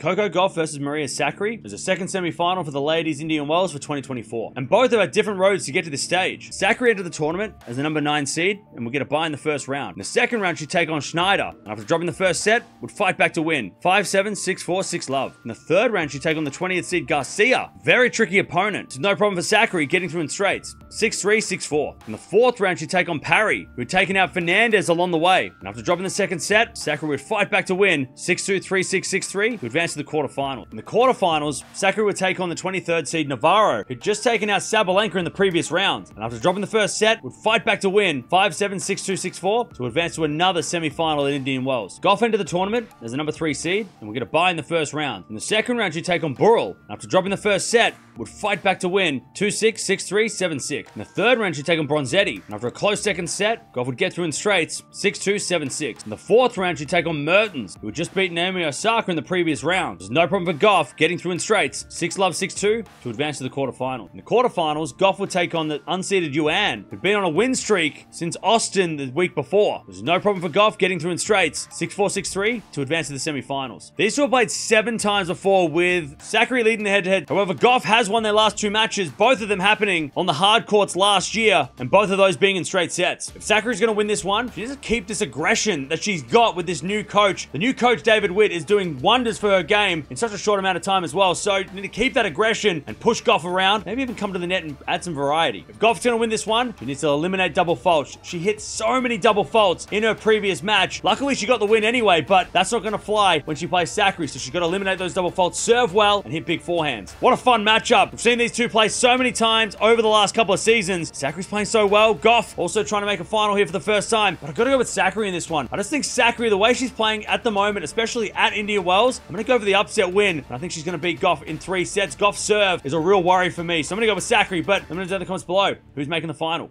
Coco Gauff versus Maria Sakkari is a second semi-final for the ladies Indian Wells for 2024. And both have had different roads to get to this stage. Sakkari entered the tournament as the number 9 seed and will get a bye in the first round. In the second round, she'd take on Shnaider. And after dropping the first set, would fight back to win. 5-7, 6-4, 6 love. In the third round, she'd take on the 20th seed Garcia. Very tricky opponent. No problem for Sakkari getting through in straights. 6-3, 6-4. In the fourth round, she'd take on Parry, who had taken out Fernandez along the way. And after dropping the second set, Sakkari would fight back to win 6-2, 3-6, 6-3 to advance to the quarterfinal. In the quarterfinals, Sakkari would take on the 23rd seed Navarro, who'd just taken out Sabalenka in the previous round. And after dropping the first set, would fight back to win 5-7, 6-2, 6-4 to advance to another semi-final at Indian Wells. Gauff entered the tournament as the number 3 seed and will get a bye in the first round. In the second round, she'd take on Burel. After dropping the first set, would fight back to win 2-6, 6-3, 7-6. In the third round, she'd take on Bronzetti. And after a close second set, Gauff would get through in straights 6-2, 7-6. In the fourth round, she'd take on Mertens, who had just beaten Naomi Osaka in the previous round. There's no problem for Gauff getting through in straights 6 love, 6-2 to advance to the quarterfinal. In the quarterfinals, Gauff would take on the unseeded Yuan, who'd been on a win streak since Austin the week before. There's no problem for Gauff getting through in straights 6-4, 6-3 to advance to the semifinals. These two have played seven times before with Sakkari leading the head-to-head. However, Gauff has won their last two matches, both of them happening on the hard courts last year, and both of those being in straight sets. If Sakkari's going to win this one, she to keep this aggression that she's got with this new coach. The new coach, David Witt, is doing wonders for her game in such a short amount of time as well, so you need to keep that aggression and push Gauff around, maybe even come to the net and add some variety. If Gauff's going to win this one, she needs to eliminate double faults. She hit so many double faults in her previous match. Luckily, she got the win anyway, but that's not going to fly when she plays Sakkari, so she's got to eliminate those double faults, serve well, and hit big forehands. What a fun matchup. We've seen these two play so many times over the last couple of seasons. Sakkari's playing so well. Gauff also trying to make a final here for the first time, but I've got to go with Sakkari in this one. I just think Sakkari, the way she's playing at the moment, especially at India Wells, I'm going to go for the upset win, and I think she's going to beat Gauff in three sets. Gauff's serve is a real worry for me, so I'm going to go with Sakkari, but let me know in the comments below who's making the final.